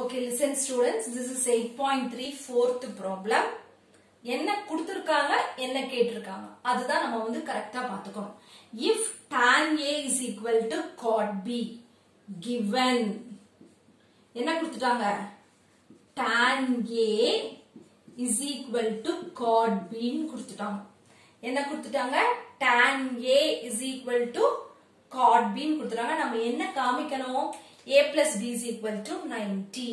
Okay listen students this is eight point three fourth problem என்ன கொடுத்துருக்காங்க என்ன கேட்டிருக்காங்க? அதுதான் நம்ம வந்து கரெக்டா பார்த்துக்கணும். If tan a is equal to cot b given. என்ன கொடுத்துட்டாங்க? Tan a is equal to cot b ன்னு கொடுத்துட்டாங்க. என்ன கொடுத்துட்டாங்க? Tan a is equal to cot b ன்னு கொடுத்துட்டாங்க. நம்ம என்ன காமிக்கணும்? A plus b is equal to 90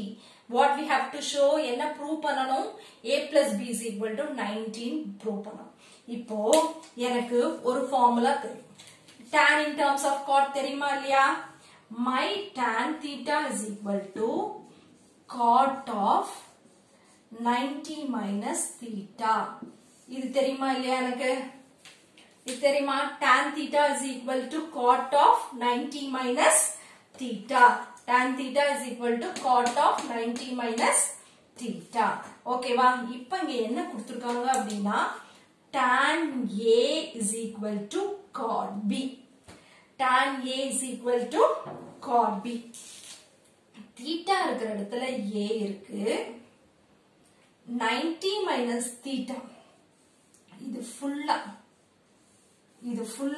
what we have to show என்ன prove பண்ணணும் a plus b is equal to 19 prove பண்ணணும் இப்போ எனக்கு ஒரு formula தெரியும் tan in terms of cot தெரியுமா இல்லையா my tan theta is equal to cot of 90 minus theta இது தெரியுமா இல்லையா எனக்கு இது தெரியுமா tan theta is equal to cot of 90 minus theta tan theta is equal to cot of 90 minus theta Okay, வா, இப்ப இங்க என்ன கொடுத்திருக்காங்க அப்படின்னா tan a is equal to cot b tan a is equal to cot b theta இருக்கிற இடத்துல a இருக்கு 90 minus theta இது full இது full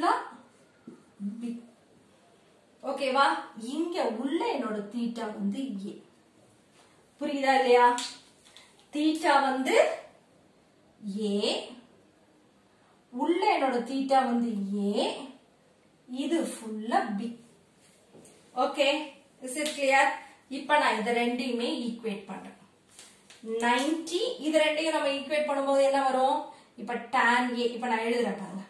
பி ஓகேவா? இங்க உள்ள என்னோட தீட்டா வந்து ஏ புரியுதா இல்லையா? தீட்டா வந்து ஏ உள்ள என்னோட தீட்டா வந்து ஏ இது ஃபுல்லா B okay is it clear இப்ப நான் இது ரெண்டையுமே ஈக்குவேட் பண்றேன். 90 இது ரெண்டையும் நம்ம ஈக்குவேட் பண்ணும்போது என்ன வரும்? இப்ப டேன் ஏ இப்ப நான் எழுதுறேன் பாருங்க.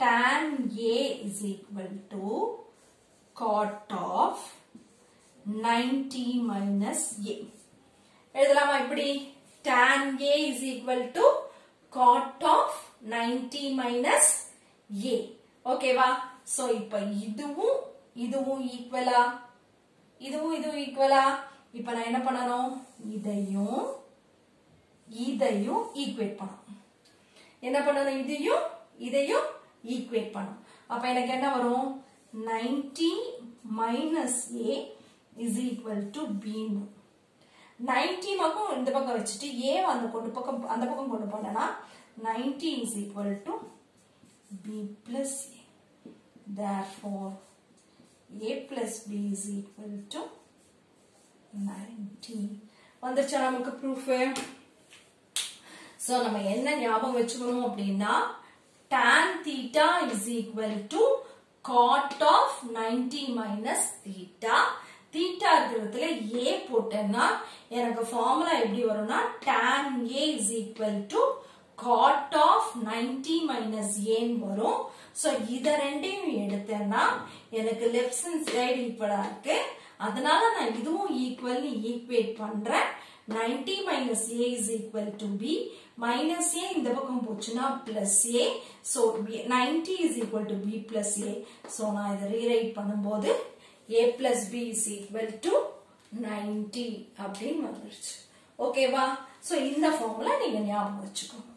Tan A is equal to cot of 90 minus a. எழுதலாமா இப்படி? tan a is equal to cot of 90 minus a. ஓகேவா? So இப்ப இதுவும் இதுவும் ஈக்குவலா இதுவும் இதுவும் ஈக்குவலா இப்ப நான் என்ன பண்ணணும்? இதையும் இதையும் equate பண்ணணும். என்ன பண்ணணும்? இதையும் இதையும் ஈக்குவேட் பண்ணும் அப்ப எனக்கு என்ன வரும்? 90 minus A is equal to B ninety பக்கம் இந்த பக்கம் வச்சுட்டு A அந்த கொண்டு பக்கம் அந்த பக்கம் கொண்டு போனேன்னா ninety is equal to B plus A therefore a plus b is equal to 90 வந்துச்சா நமக்கு ப்ரூஃப் சோ நம்ம என்ன ஞாபகம் வச்சுக்கணும் அப்படின்னா tan theta is equal to cot of 90 minus theta. Theta இருக்கிறதுல a போட்டேன்னா எனக்கு formula எப்படி வரும்னா tan a is equal to cot of 90 minus a வரும். So இத ரெண்டையும் எடுத்தேன்னா எனக்கு லெஃப்ட் side ஈக்குவலா இருக்கு. அதனால நான் இதுவும் ஈக்குவல் ஈக்குவேட் பண்றேன். 90 minus a is equal to b. minus a இந்த பக்கம் போச்சுன்னா plus a. So 90 is equal to b plus a. So நான் இதை ரீரைட் பண்ணும்போது a plus b is equal to 90 அப்படின்னு வந்துருச்சு. ஓகேவா சோ இந்த ஃபார்முலா நீங்க ஞாபகம் வச்சுக்கோங்க.